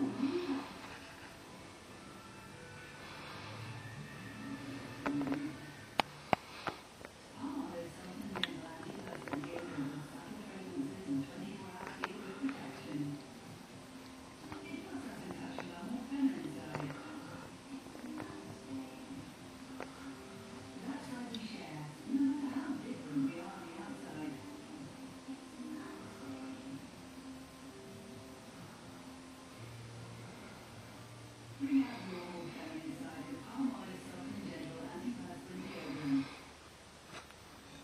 Mm-hmm.